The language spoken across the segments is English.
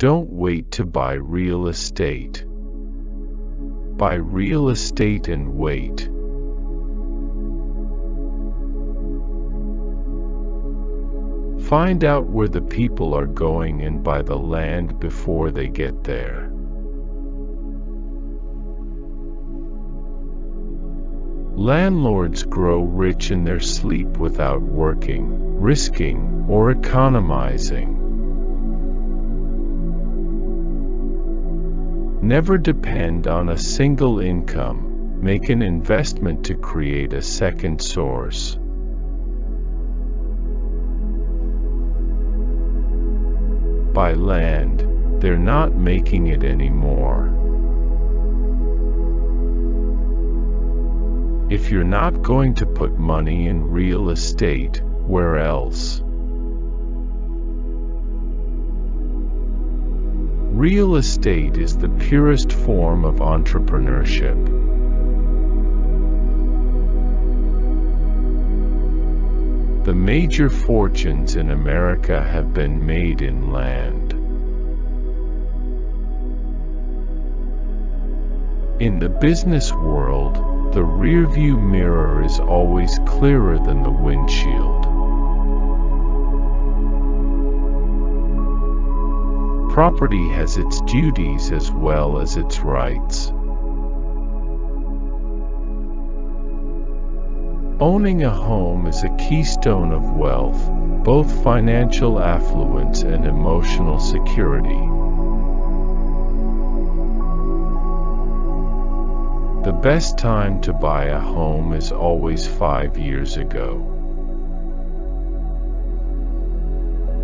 Don't wait to buy real estate. Buy real estate and wait. Find out where the people are going and buy the land before they get there. Landlords grow rich in their sleep without working, risking, or economizing. Never depend on a single income. Make an investment to create a second source. Buy land. They're not making it anymore. If you're not going to put money in real estate, where else? Real estate is the purest form of entrepreneurship. The major fortunes in America have been made in land. In the business world, the rearview mirror is always clearer than the windshield. Property has its duties as well as its rights. Owning a home is a keystone of wealth, both financial affluence and emotional security. The best time to buy a home is always five years ago.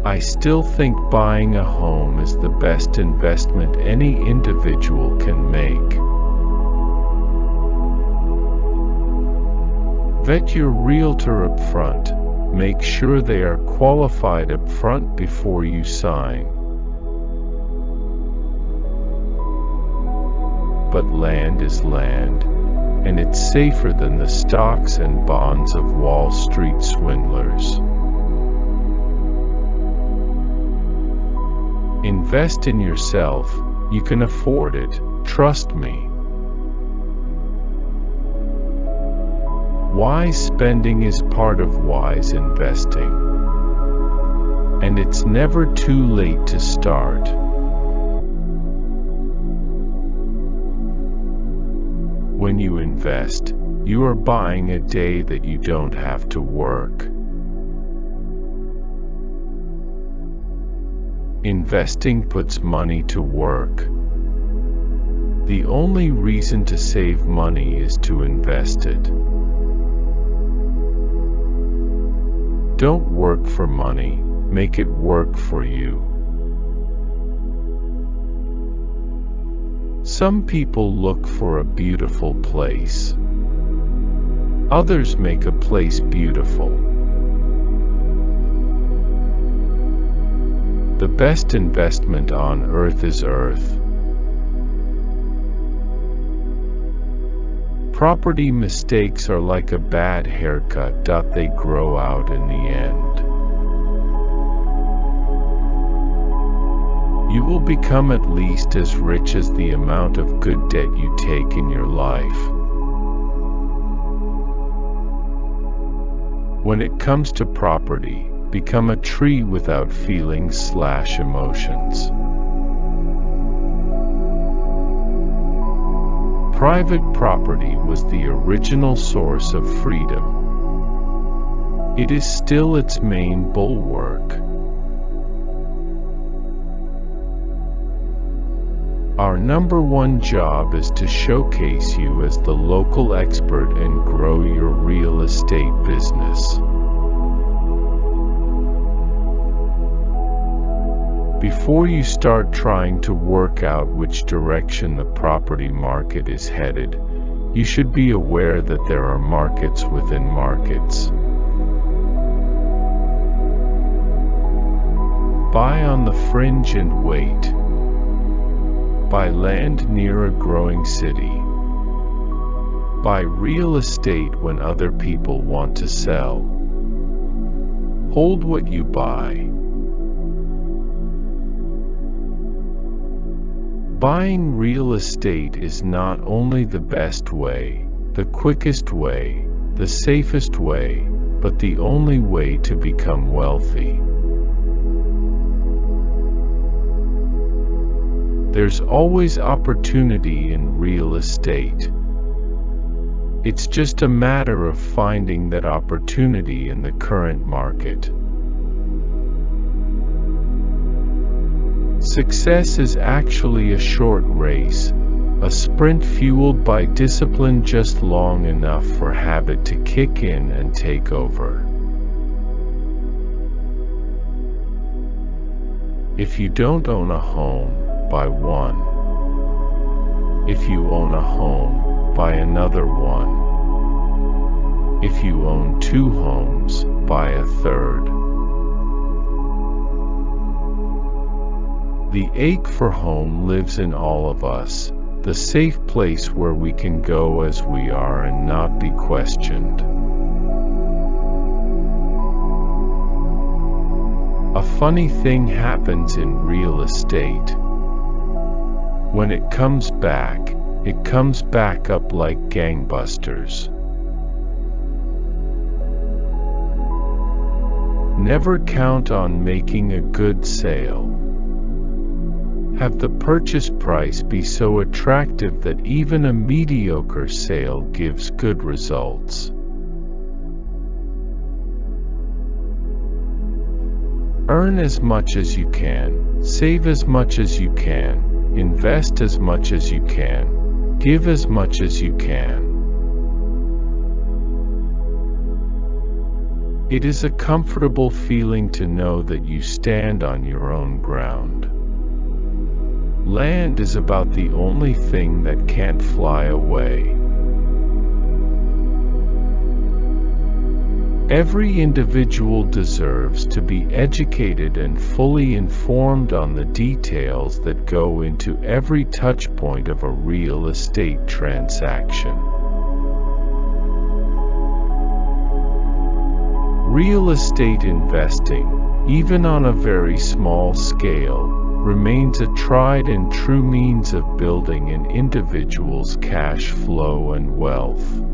I still think buying a home is the best investment any individual can make. Vet your realtor up front. Make sure they are qualified up front before you sign. But land is land, and it's safer than the stocks and bonds of Wall Street swindlers. Invest in yourself, you can afford it, trust me. Wise spending is part of wise investing. And it's never too late to start. When you invest, you are buying a day that you don't have to work. Investing puts money to work. The only reason to save money is to invest it. Don't work for money, make it work for you. Some people look for a beautiful place. Others make a place beautiful. The best investment on earth is earth. Property mistakes are like a bad haircut. They grow out in the end. You will become at least as rich as the amount of good debt you take in your life. When it comes to property, become a tree without feelings slash emotions. Private property was the original source of freedom. It is still its main bulwark. Our number one job is to showcase you as the local expert and grow your real estate business. Before you start trying to work out which direction the property market is headed, you should be aware that there are markets within markets. Buy on the fringe and wait. Buy land near a growing city. Buy real estate when other people want to sell. Hold what you buy. Buying real estate is not only the best way, the quickest way, the safest way, but the only way to become wealthy. There's always opportunity in real estate. It's just a matter of finding that opportunity in the current market. Success is actually a short race, a sprint fueled by discipline just long enough for habit to kick in and take over. If you don't own a home, buy one. If you own a home, buy another one. If you own two homes, buy a third. The ache for home lives in all of us, the safe place where we can go as we are and not be questioned. A funny thing happens in real estate. When it comes back, it comes back up like gangbusters. Never count on making a good sale. Have the purchase price be so attractive that even a mediocre sale gives good results. Earn as much as you can, save as much as you can, invest as much as you can, give as much as you can. It is a comfortable feeling to know that you stand on your own ground. Land is about the only thing that can't fly away. Every individual deserves to be educated and fully informed on the details that go into every touchpoint of a real estate transaction. Real estate investing, even on a very small scale, remains a tried and true means of building an individual's cash flow and wealth.